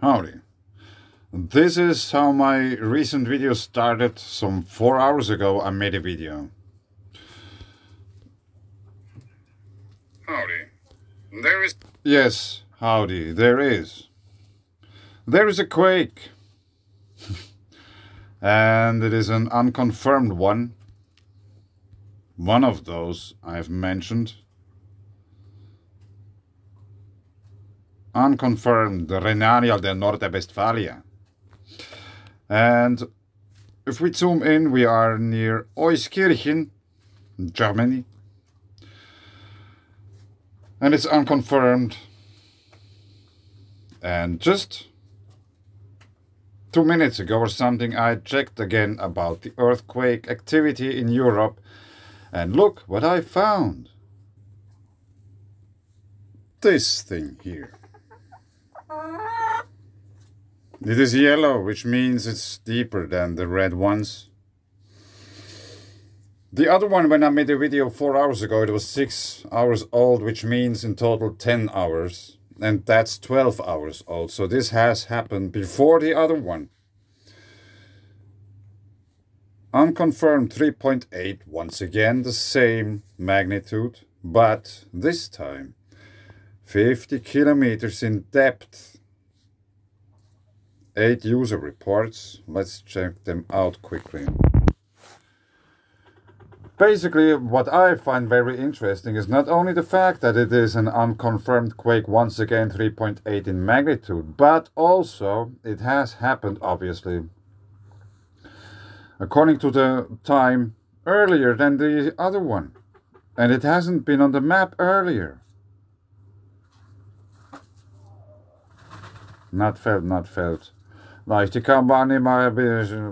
Howdy. This is how my recent video started. Some four hours ago I made a video. Howdy. There is... Yes, howdy, there is. There is a quake. and it is an unconfirmed one. One of those I've mentioned. Unconfirmed, Renania del Norte-Westfalia. And if we zoom in, we are near Euskirchen, Germany. And it's unconfirmed. And just two minutes ago or something, I checked again about the earthquake activity in Europe. And look what I found. This thing here. It is yellow, which means it's deeper than the red ones. The other one, when I made a video four hours ago, it was six hours old, which means in total 10 hours. And that's 12 hours old. So this has happened before the other one. Unconfirmed 3.8, once again the same magnitude, but this time 50 kilometers in depth. 8 user reports. Let's check them out quickly. Basically, what I find very interesting is not only the fact that it is an unconfirmed quake, once again 3.8 in magnitude, but also it has happened, obviously, according to the time earlier than the other one. And it hasn't been on the map earlier. Not felt, not felt. Leichte wahrnehmbare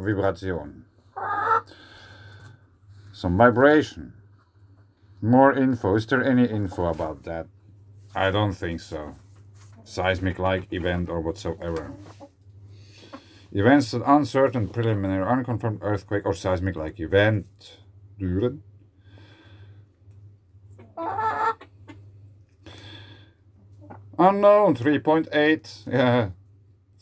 Vibration. Some vibration. More info. Is there any info about that? I don't think so. Seismic-like event or whatsoever. Events that uncertain, preliminary, unconfirmed earthquake or seismic-like event Düren. Unknown 3.8. Yeah.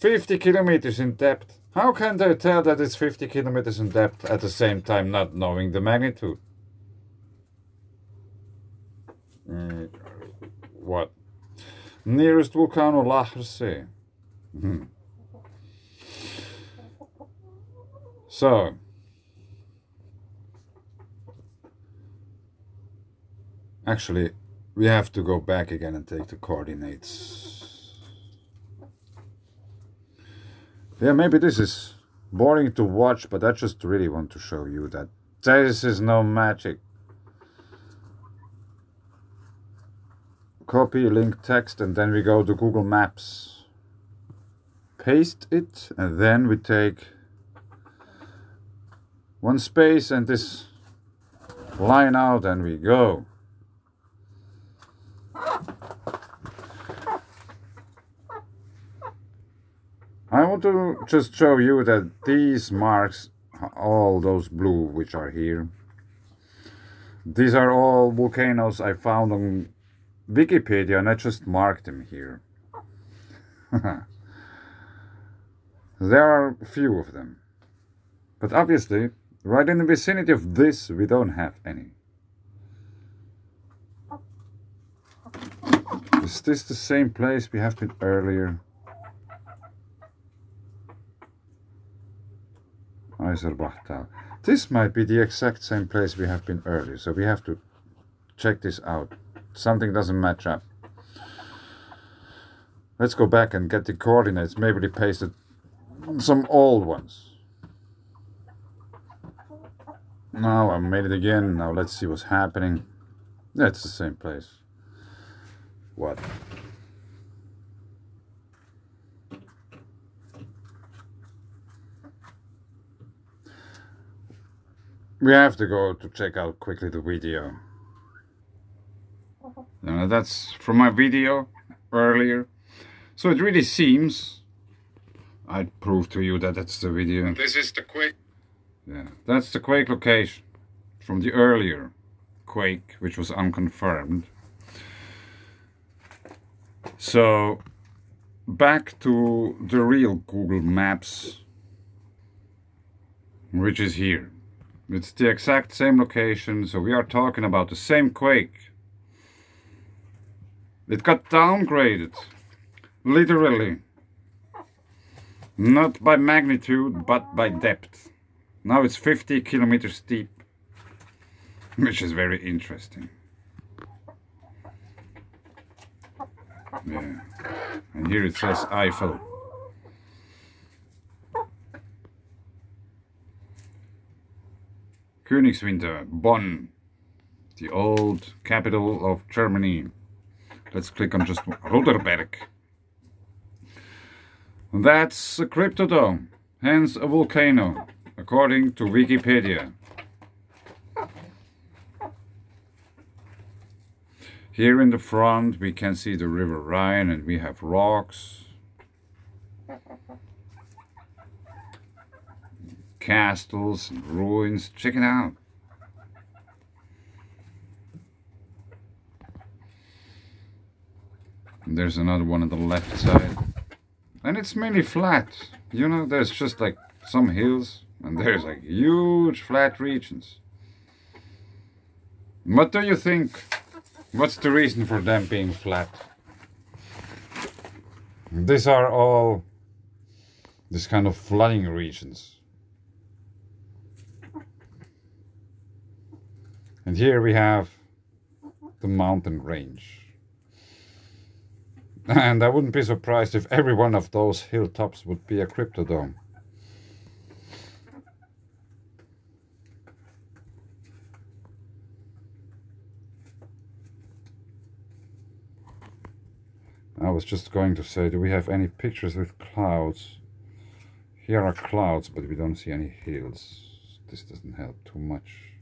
50 kilometers in depth. How can they tell that it's 50 kilometers in depth at the same time not knowing the magnitude? Mm, what? Nearest volcano Laacher See. Hmm. So, actually, we have to go back again and take the coordinates. Yeah, maybe this is boring to watch, but I just really want to show you that this is no magic. Copy link text and then we go to Google Maps. Paste it and then we take one space and this line out and we go. I want to just show you that these marks, all those blue which are here, these are all volcanoes I found on Wikipedia and I just marked them here. there are few of them. But obviously, right in the vicinity of this, we don't have any. Is this the same place we have been earlier? Eiserbachtal. This might be the exact same place we have been earlier, so we have to check this out. Something doesn't match up. Let's go back and get the coordinates. Maybe they pasted some old ones. Now I made it again. Now let's see what's happening. That's the same place. What? We have to go to check out quickly the video. Uh, that's from my video earlier. So it really seems, I'd prove to you that that's the video. This is the quake. Yeah, that's the quake location from the earlier quake, which was unconfirmed. So back to the real Google Maps, which is here. It's the exact same location, so we are talking about the same quake. It got downgraded, literally. Not by magnitude, but by depth. Now it's 50 kilometers deep, which is very interesting. Yeah. And here it says Eifel. Königswinter, Bonn, the old capital of Germany. Let's click on just Rodderberg. That's a cryptodome, hence a volcano, according to Wikipedia. Here in the front we can see the River Rhine and we have rocks. Castles and ruins. Check it out. And there's another one on the left side. And it's mainly flat. You know, there's just like some hills and there's like huge flat regions. What do you think What's the reason for them being flat? These are all this kind of flooding regions. And here we have the mountain range. And I wouldn't be surprised if every one of those hilltops would be a cryptodome. I was just going to say, do we have any pictures with clouds? Here are clouds, but we don't see any hills. This doesn't help too much.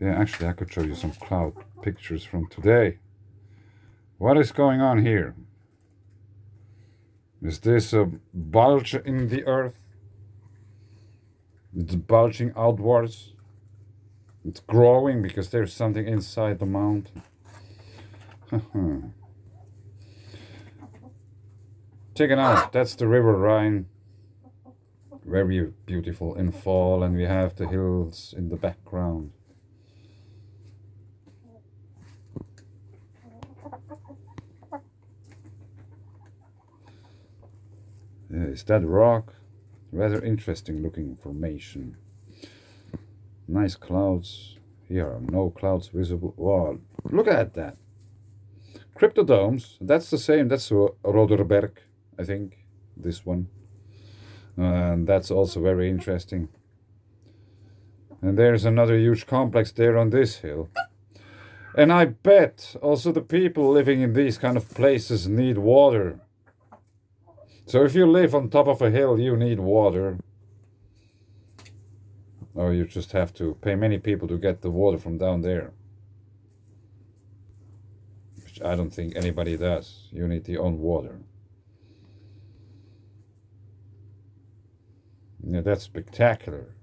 Yeah, actually, I could show you some cloud pictures from today. What is going on here? Is this a bulge in the earth? It's bulging outwards. It's growing because there's something inside the mountain. Check it out, that's the River Rhine. Very beautiful in fall, and we have the hills in the background. Uh, is that rock? Rather interesting looking formation. Nice clouds. Here are no clouds visible. Wow, look at that. Cryptodomes, that's the same, that's Rodderberg. I think, this one. and that's also very interesting. And there's another huge complex there on this hill. And I bet also the people living in these kind of places need water. So if you live on top of a hill, you need water. Or you just have to pay many people to get the water from down there. Which I don't think anybody does. You need your own water. Yeah, that's spectacular.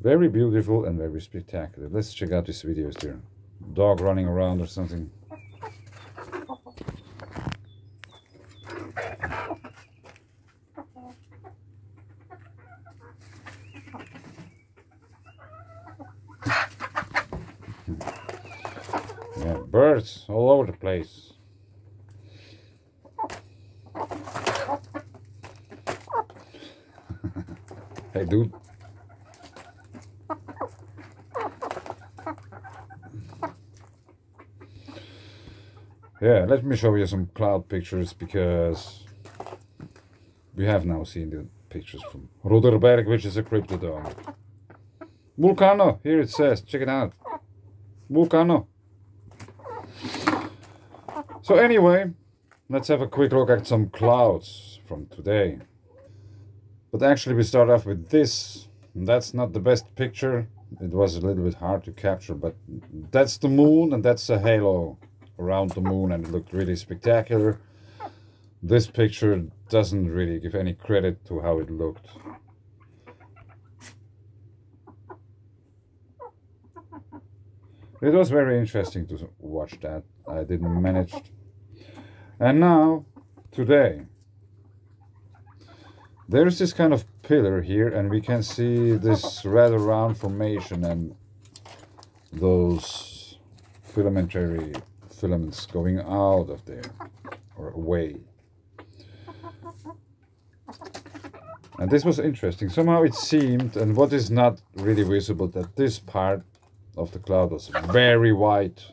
Very beautiful and very spectacular. Let's check out these videos there. Dog running around or something. Yeah, birds all over the place. hey, dude. Yeah, let me show you some cloud pictures because we have now seen the pictures from Rodderberg, which is a cryptodome. Vulcano, here it says, check it out. Vulcano. So anyway, let's have a quick look at some clouds from today. But actually we start off with this. That's not the best picture. It was a little bit hard to capture, but that's the moon and that's a halo around the moon and it looked really spectacular. This picture doesn't really give any credit to how it looked. It was very interesting to watch that. I didn't manage. And now, today, there's this kind of pillar here and we can see this rather round formation and those filamentary filaments going out of there or away. And this was interesting. Somehow it seemed, and what is not really visible, that this part of the cloud was very white.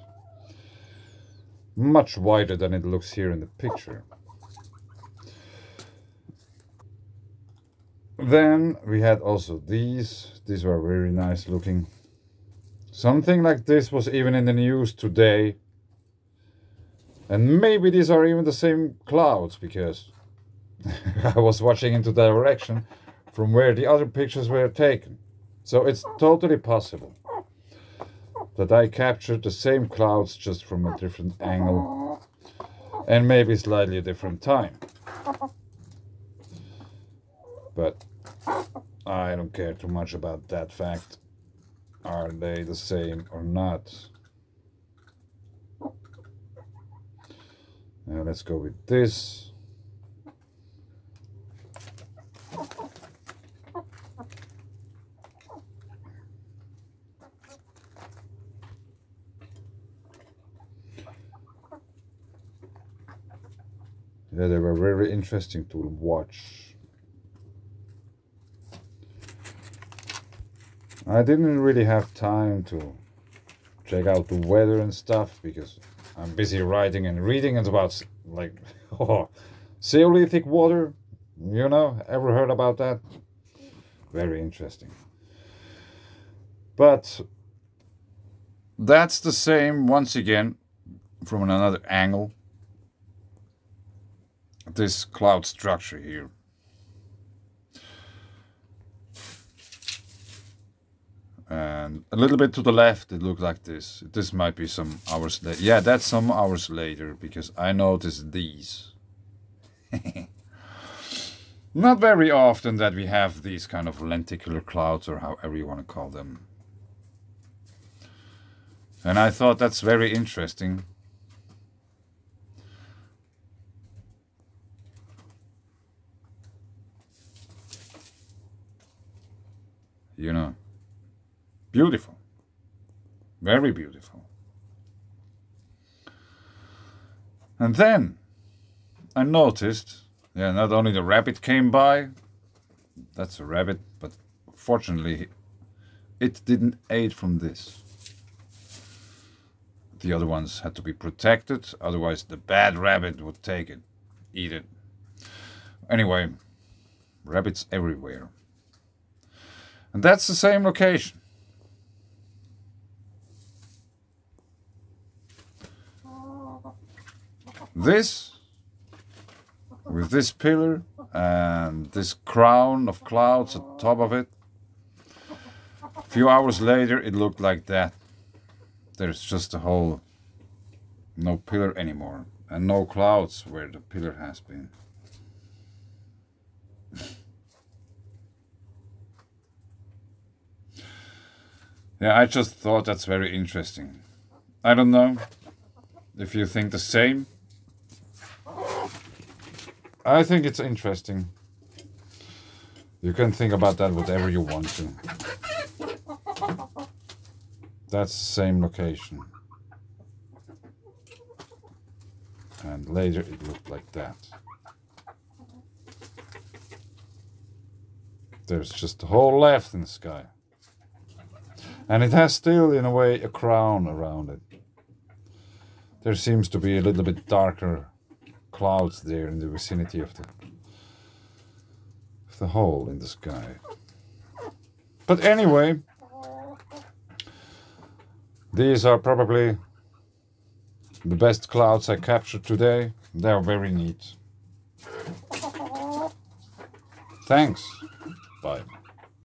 Much wider than it looks here in the picture. Then we had also these. These were very nice looking. Something like this was even in the news today. And maybe these are even the same clouds because I was watching into the direction from where the other pictures were taken. So it's totally possible that I captured the same clouds just from a different angle and maybe slightly a different time. But I don't care too much about that fact. Are they the same or not? Now let's go with this. Yeah, they were very interesting to watch. I didn't really have time to check out the weather and stuff because I'm busy writing and reading and about like oh, Zeolithic water. You know, ever heard about that? Very interesting. But that's the same once again from another angle. This cloud structure here. And a little bit to the left it looked like this. This might be some hours later yeah that's some hours later because I noticed these. Not very often that we have these kind of lenticular clouds or however you want to call them. And I thought that's very interesting. You know Beautiful. Very beautiful. And then I noticed, yeah, not only the rabbit came by, that's a rabbit, but fortunately it didn't eat from this. The other ones had to be protected, otherwise the bad rabbit would take it, eat it. Anyway, rabbits everywhere. And that's the same location. This, with this pillar and this crown of clouds at top of it, a few hours later it looked like that. There's just a hole, no pillar anymore, and no clouds where the pillar has been. yeah, I just thought that's very interesting. I don't know if you think the same. I think it's interesting. You can think about that whatever you want to. That's the same location. And later it looked like that. There's just a hole left in the sky. And it has still, in a way, a crown around it. There seems to be a little bit darker clouds there in the vicinity of the of the hole in the sky. But anyway, these are probably the best clouds I captured today. They are very neat. Thanks. Bye.